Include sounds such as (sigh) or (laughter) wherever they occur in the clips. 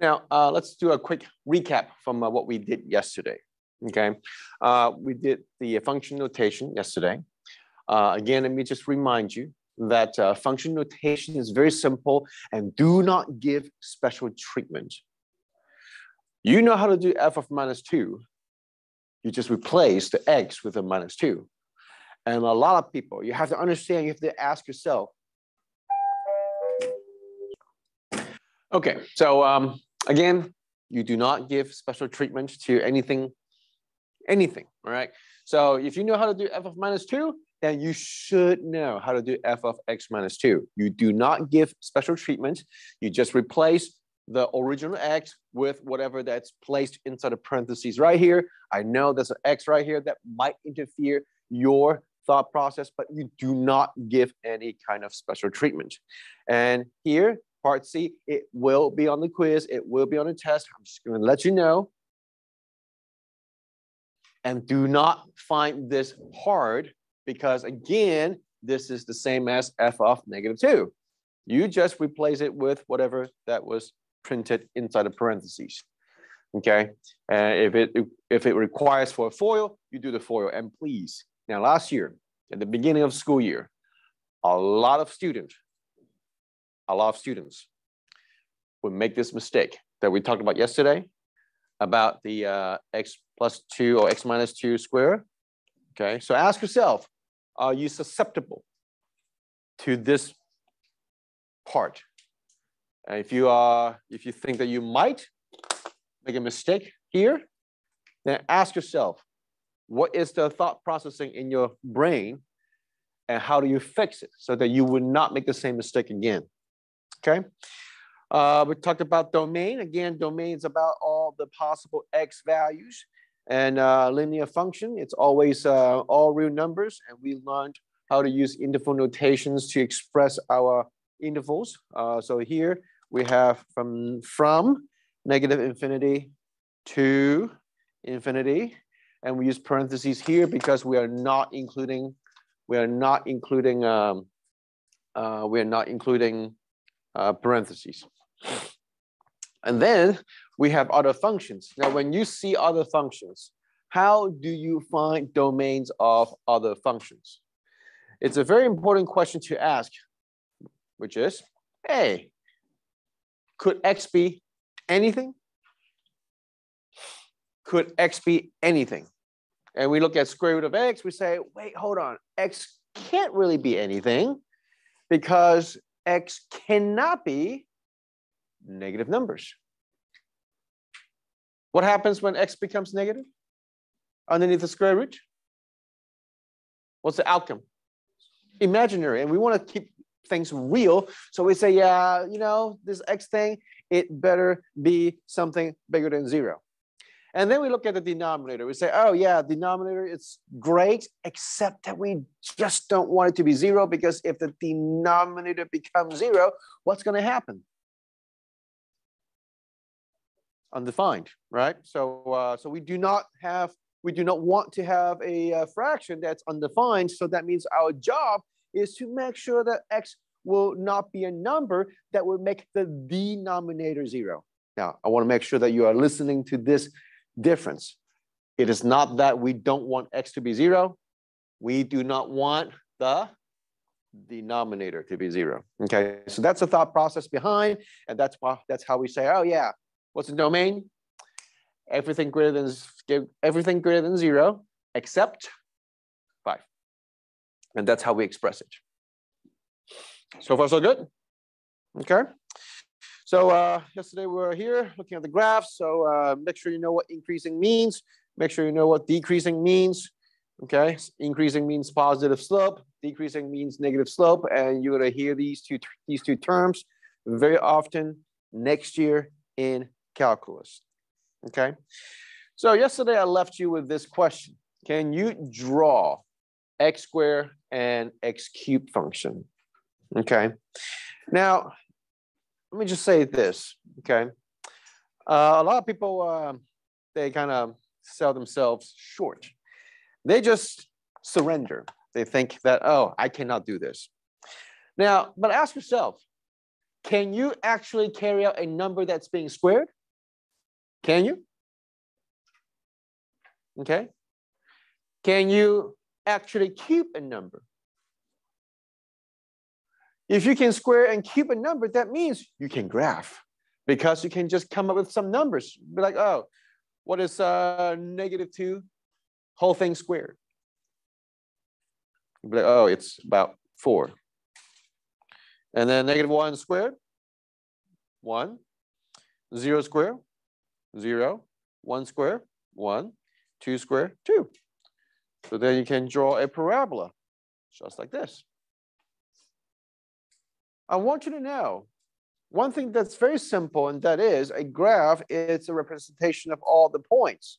Now, uh, let's do a quick recap from uh, what we did yesterday. Okay, uh, we did the function notation yesterday. Uh, again, let me just remind you that uh, function notation is very simple and do not give special treatment. You know how to do f of minus 2. You just replace the x with a minus 2. And a lot of people, you have to understand, you have to ask yourself, Okay, so um, again, you do not give special treatment to anything, anything, all right? So if you know how to do f of minus 2, then you should know how to do f of x minus 2. You do not give special treatment. You just replace the original x with whatever that's placed inside the parentheses right here. I know there's an x right here that might interfere your thought process, but you do not give any kind of special treatment. And here, Part C, it will be on the quiz. It will be on the test. I'm just going to let you know. And do not find this hard because, again, this is the same as f of negative 2. You just replace it with whatever that was printed inside the parentheses. Okay, and if it if it requires for a FOIL, you do the FOIL. And please, now last year, at the beginning of school year, a lot of students a lot of students would make this mistake that we talked about yesterday about the uh, x plus 2 or x minus 2 square. Okay, so ask yourself, are you susceptible to this part? And if you are, if you think that you might make a mistake here, then ask yourself, what is the thought processing in your brain and how do you fix it so that you would not make the same mistake again? Okay? Uh, we talked about domain. Again, domain is about all the possible x values and uh, linear function. It's always uh, all real numbers. And we learned how to use interval notations to express our intervals. Uh, so here we have from, from negative infinity to infinity. And we use parentheses here because we are not including, we are not including, um, uh, we are not including uh, parentheses. And then we have other functions. Now, when you see other functions, how do you find domains of other functions? It's a very important question to ask, which is, hey, could x be anything? Could x be anything? And we look at square root of x, we say, wait, hold on, x can't really be anything because x cannot be negative numbers. What happens when x becomes negative underneath the square root? What's the outcome? Imaginary. And we want to keep things real. So we say, yeah, you know, this x thing, it better be something bigger than zero. And then we look at the denominator. We say, oh yeah, denominator, it's great, except that we just don't want it to be zero because if the denominator becomes zero, what's gonna happen? Undefined, right? So, uh, so we do not have, we do not want to have a, a fraction that's undefined. So that means our job is to make sure that x will not be a number that will make the denominator zero. Now, I want to make sure that you are listening to this difference. It is not that we don't want x to be zero. We do not want the denominator to be zero. Okay, so that's the thought process behind, and that's why that's how we say, oh yeah, what's the domain? Everything greater than everything greater than zero except five, and that's how we express it. So far, so good. Okay. So uh, yesterday we were here looking at the graphs. So uh, make sure you know what increasing means. Make sure you know what decreasing means. Okay, increasing means positive slope. Decreasing means negative slope. And you're gonna hear these two these two terms very often next year in calculus. Okay. So yesterday I left you with this question. Can you draw x squared and x cubed function? Okay. Now, let me just say this, okay? Uh, a lot of people, uh, they kind of sell themselves short. They just surrender. They think that, oh, I cannot do this. Now, but ask yourself, Can you actually carry out a number that's being squared? Can you? Okay. Can you actually cube a number? If you can square and cube a number, that means you can graph because you can just come up with some numbers. Be like, oh, what is uh, negative two whole thing squared? Be like, oh, it's about four. And then negative one squared, one. Zero squared, zero. One square, one. Two square, two. So then you can draw a parabola, just like this. I want you to know one thing that's very simple, and that is a graph is a representation of all the points.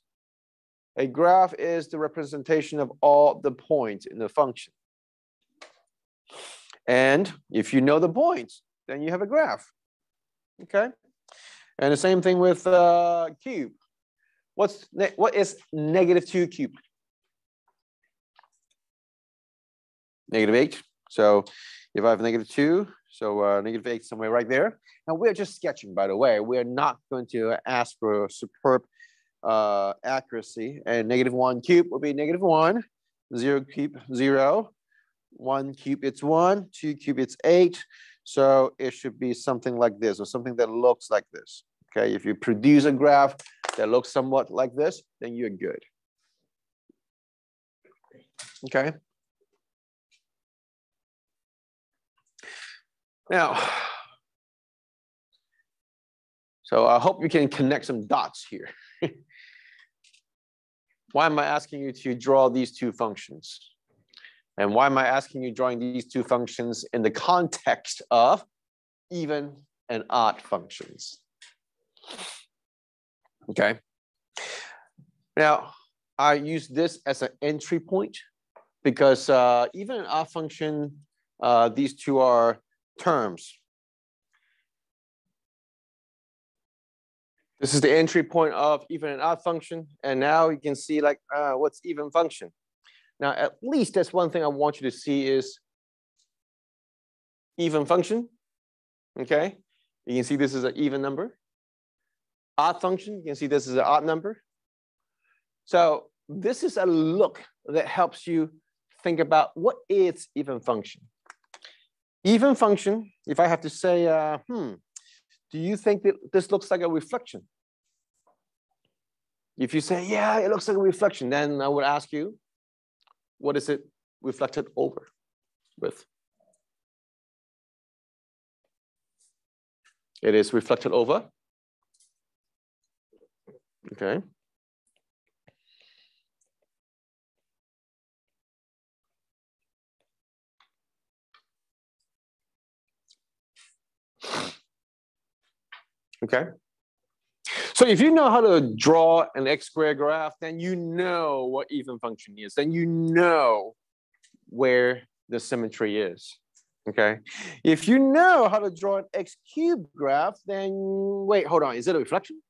A graph is the representation of all the points in the function. And if you know the points, then you have a graph. Okay? And the same thing with uh, cube. What's what is negative 2 cubed? Negative 8. So if I have negative 2, so uh, negative 8 somewhere right there. Now we're just sketching, by the way. We're not going to ask for superb uh, accuracy. And negative 1 cube will be negative 1. 0 cube, 0. 1 cube, it's 1. 2 cube, it's 8. So it should be something like this or something that looks like this. Okay, if you produce a graph that looks somewhat like this, then you're good. Okay. Now, so I hope you can connect some dots here. (laughs) why am I asking you to draw these two functions? And why am I asking you drawing these two functions in the context of even and odd functions? Okay. Now, I use this as an entry point because uh, even an odd function, uh, these two are terms. This is the entry point of even and odd function. And now you can see like, uh, what's even function? Now, at least that's one thing I want you to see is even function, okay? You can see this is an even number odd function. You can see this is an odd number. So this is a look that helps you think about what is even function. Even function, if I have to say, uh, hmm, do you think that this looks like a reflection? If you say, yeah, it looks like a reflection, then I would ask you, what is it reflected over with? It is reflected over Okay. Okay. So if you know how to draw an x squared graph, then you know what even function is. Then you know where the symmetry is. Okay. If you know how to draw an x cubed graph, then wait, hold on. Is it a reflection?